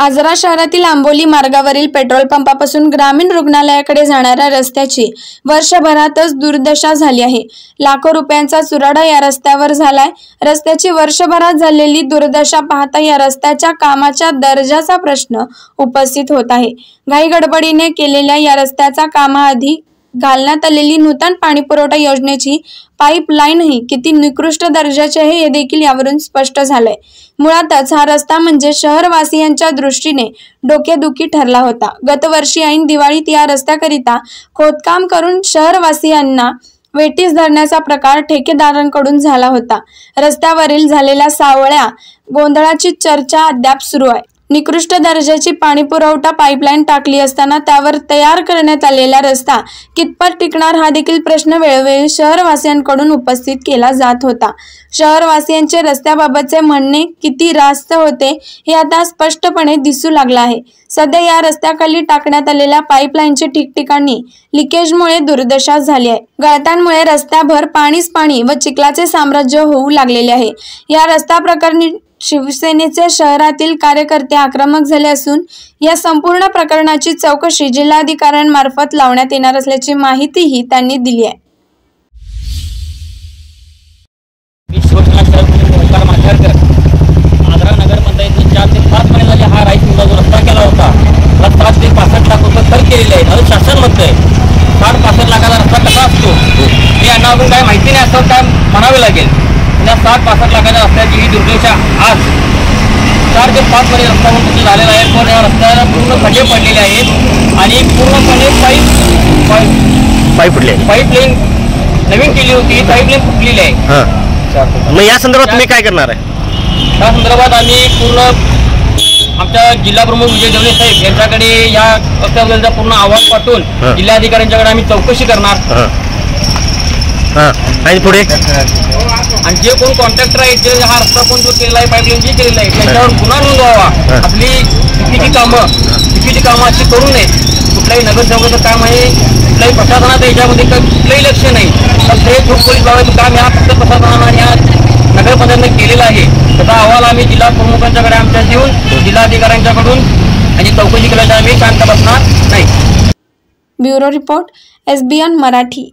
आजरा शहरातील आंबोली मार्गावरील पेट्रोल पंपापासून ग्रामीण रुग्णालयाकडे जाणाऱ्या रस्त्याची वर्षभरातच दुर्दशा झाली आहे. लाखो रुपयांचा चुराडा या रस्त्यावर झालाय. रस्त्याची वर्षभरात झालेली दुर्दशा पाहता या रस्त्याच्या कामाच्या दर्जाचा प्रश्न उपस्थित होत आहे. घाई गडबडीने केलेल्या या रस्त्याचा कामाआधी घालण्यात आलेली नूतन पाणीपुरवठा योजनेची पाईपलाईनही किती निकृष्ट दर्जाची आहे हे देखील यावरून स्पष्ट झालंय. मुळातच हा रस्ता म्हणजे शहरवासियांच्या दृष्टीने डोकेदुखी ठरला होता. गतवर्षी ऐन दिवाळीत या रस्त्याकरिता खोदकाम करून शहरवासियांना वेटीस धरण्याचा प्रकार ठेकेदारांकडून झाला होता. रस्त्यावरील झालेल्या सावळ्या गोंधळाची चर्चा अद्याप सुरू आहे. निकृष्ट दर्जाची पाणीपुरवठा पाईपलाईन टाकली असताना त्यावर तयार करण्यात आलेला रस्ता कितपत टिकणार हा देखील प्रश्न वेळोवेळी शहरवासियांकडून उपस्थित केला जात होता. शहरवासियांचे रस्त्याबाबतचे म्हणणे किती रास्त होते हे आता स्पष्टपणे दिसू लागलं आहे. सध्या या रस्त्याखाली टाकण्यात आलेल्या पाईपलाईनची ठिकठिकाणी लिकेजमुळे दुर्दशा झाली आहे. गळतांमुळे रस्त्याभर पाणीच पाणी व चिखलाचे साम्राज्य होऊ लागलेले आहे. या रस्ता प्रकरणी शिवसेनेचे शहरातील कार्यकर्ते आक्रमक झाले असून या संपूर्ण प्रकरणाची चौकशी जिल्हाधिकाऱ्यांमार्फत लावण्यात येणार असल्याची माहितीही त्यांनी दिली आहे. हा केला होता. पासष्ट लाख काय माहिती नाही असं काय लागेल. साठ पासष्ट लाखाच्या रस्त्याची ही दुर्दशा आज चार ते पाच महिने रस्ता तिथे झालेला आहे. पण या रस्त्याला पूर्ण खड्डे पडलेले आहेत आणि पूर्णपणे पाईप पाईप पाईप फुटले पाईप लाईन नवीन केली होती. पाईप लाईन फुटलेली आहे. मग या संदर्भात तुम्ही काय करणार आहे? त्या संदर्भात आम्ही पूर्ण आमच्या जिल्हा प्रमुख विजय देवले साहेब यांच्याकडे या रस्त्याबद्दलचा पूर्ण अहवाल पाठवून. जिल्हाधिकाऱ्यांच्याकडे आम्ही चौकशी करणार. हा. आणि पुढे? आणि जे कोण कॉन्ट्रॅक्टर आहेत जे हा रस्ता कोण जो केलेला आहे पाईपलाईन जे केलेलं आहे त्यांच्यावर गुन्हा नोंदवावा. आपली चुकीची कामं चुकीची कामं अशी करू नये. कुठल्याही नगरसेवकाचं काम आहे कुठल्याही प्रशासनाचं याच्यामध्ये काही कुठलंही लक्ष नाही. फक्त हे चूक पोलीस लावायचं काम ह्या फक्त प्रशासनानं आणि या नगरपंचायतनं केलेलं आहे. त्याचा अहवाल आम्ही जिल्हा प्रमुखांच्याकडे आमच्या देऊन जिल्हाधिकाऱ्यांच्याकडून आणि चौकशी केल्याच्या आम्ही शांत बसणार नाही. Bureau report S B N Marathi.